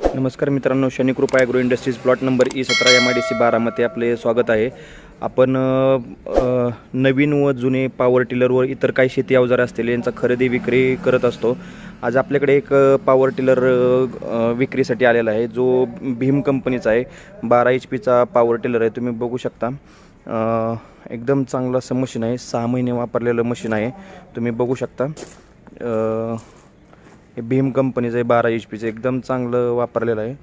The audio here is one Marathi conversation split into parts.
नमस्कार मित्रांनो Shani Krupa agro industries plot number E सतरा एम आय डी सी बारामध्ये आपले स्वागत आहे. आपण नवीन व जुने पॉवर टिलरवर इतर काही शेती अवजार असतील यांचा खरेदी विक्री करत असतो. आज आपल्याकडे एक पॉवर टिलर विक्रीसाठी आलेला आहे जो भीम कंपनीचा आहे. बारा एच पीचा पॉवर टिलर आहे तुम्ही बघू शकता. एकदम चांगलं असं मशीन आहे सहा महिने वापरलेलं मशीन आहे. तुम्ही बघू शकता. हे भीम कंपनीचं आहे बारा एच पीचं एकदम चांगलं वापरलेलं आहे.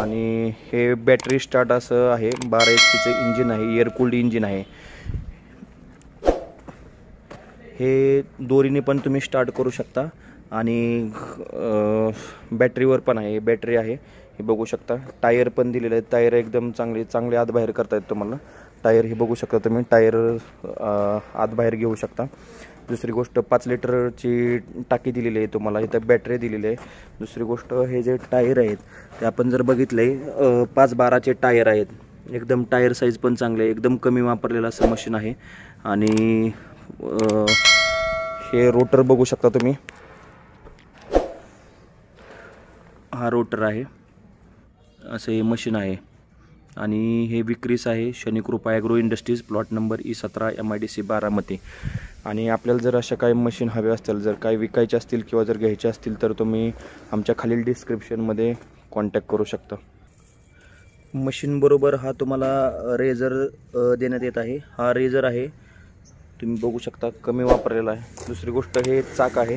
आणि हे बॅटरी स्टार्ट असं आहे बारा एच पीचं इंजिन आहे एअरकूल्ड इंजिन आहे. हे दोरीने पण तुम्ही स्टार्ट करू शकता आणि बॅटरीवर पण आहे बॅटरी आहे. हे बघू शकता. टायर पण दिलेलं आहे. टायर एकदम चांगले चांगले आत बाहेर करता येत तुम्हाला. टायर हे बघू शकता तुम्ही. टायर आतबाहेर आत बाहेर घेऊ शकता. दुसरी गोष्ट पाच लिटरची टाकी दिलेली आहे तुम्हाला इथं बॅटरी दिलेली आहे. दुसरी गोष्ट हे जे टायर आहेत ते आपण जर बघितले पाच बाराचे टायर आहेत. एकदम टायर साईज पण चांगले आहे एकदम कमी वापरलेलं असं मशीन आहे. आणि हे रोटर बघू शकता तुम्ही. हा रोटर आहे. असं हे मशीन आहे. आणि हे विक्रीस आहे Shanikrupa agro industries plot number E सतरा एम आय डी सी बारामध्ये आणि आपल्याला जर अशा काही मशीन हवे असतील जर काही विकायचे असतील किंवा जर घ्यायचे असतील तर तुम्ही आमच्या खालील डिस्क्रिप्शनमध्ये कॉन्टॅक्ट करू शकता. मशीनबरोबर हा तुम्हाला रेझर देण्यात येत आहे. हा रेझर आहे. तुम्ही बघू शकता कमी वापरलेला आहे. दुसरी गोष्ट हे चाक आहे.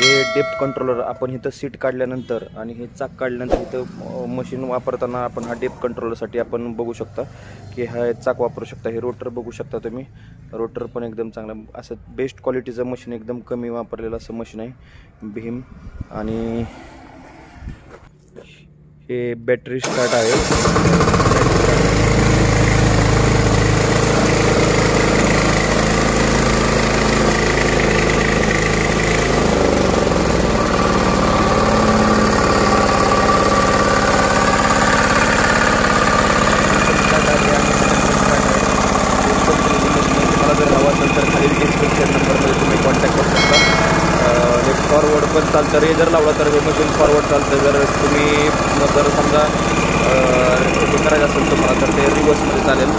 जे डेप्थ कंट्रोलर आपण इथं सीट काढल्यानंतर आणि हे चाक काढल्यानंतर इथं मशीन वापरताना आपण हा डेप्थ कंट्रोलरसाठी आपण बघू शकता की हा चाक वापरू शकता. हे रोटर बघू शकता तुम्ही. रोटर पण एकदम चांगलं असं बेस्ट क्वालिटीचं मशीन एकदम कमी वापरलेलं असं मशीन आहे. भीम आणि हे बॅटरी स्टार्ट आहे तुम्हाला जर हवा असेल तर खालील डिस्क्रिप्शन नंबरमध्ये तुम्ही कॉन्टॅक्ट करू शकता हे फॉरवर्ड पण चालतं. रेजर लावला तर मशीन फॉरवर्ड चालतं. जर तुम्ही मग जर समजा हे करायचं असेल तुम्हाला तर ते रिवर्समध्ये चालेल.